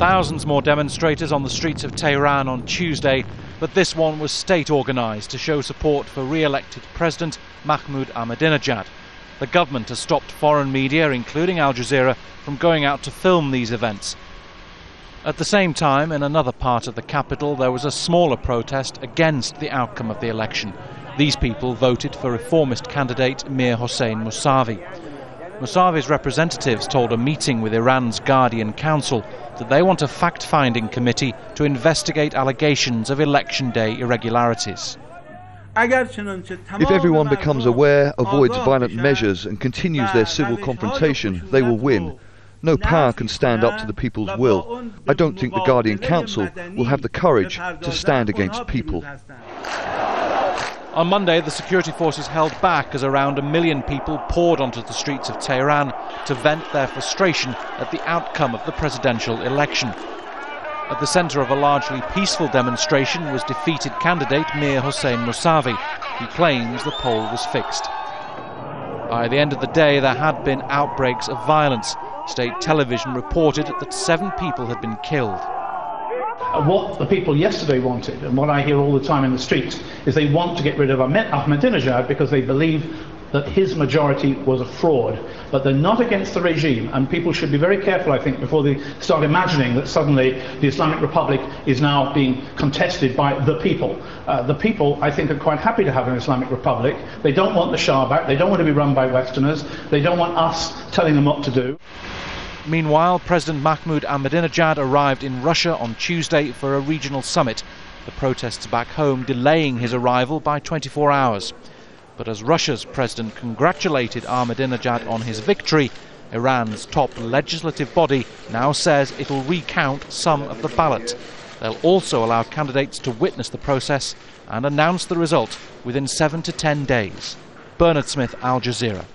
Thousands more demonstrators on the streets of Tehran on Tuesday, but this one was state organised to show support for re-elected President Mahmoud Ahmadinejad. The government has stopped foreign media, including Al Jazeera, from going out to film these events. At the same time, in another part of the capital, there was a smaller protest against the outcome of the election. These people voted for reformist candidate Mir Hossein Mousavi. Mousavi's representatives told a meeting with Iran's Guardian Council that they want a fact finding committee to investigate allegations of election day irregularities. If everyone becomes aware, avoids violent measures, and continues their civil confrontation, they will win. No power can stand up to the people's will. I don't think the Guardian Council will have the courage to stand against people. On Monday, the security forces held back as around a million people poured onto the streets of Tehran to vent their frustration at the outcome of the presidential election. At the centre of a largely peaceful demonstration was defeated candidate Mir Hossein Mousavi, who claims the poll was fixed. By the end of the day, there had been outbreaks of violence. State television reported that seven people had been killed. What the people yesterday wanted, and what I hear all the time in the streets, is they want to get rid of Ahmadinejad because they believe that his majority was a fraud. But they're not against the regime, and people should be very careful, I think, before they start imagining that suddenly the Islamic Republic is now being contested by the people. Uh, the people, I think, are quite happy to have an Islamic Republic. They don't want the Shah back, they don't want to be run by Westerners, they don't want us telling them what to do. Meanwhile, President Mahmoud Ahmadinejad arrived in Russia on Tuesday for a regional summit. The protests back home delaying his arrival by 24 hours. But as Russia's president congratulated Ahmadinejad on his victory, Iran's top legislative body now says it'll recount some of the ballot. They'll also allow candidates to witness the process and announce the result within seven to ten days. Bernard Smith, Al Jazeera.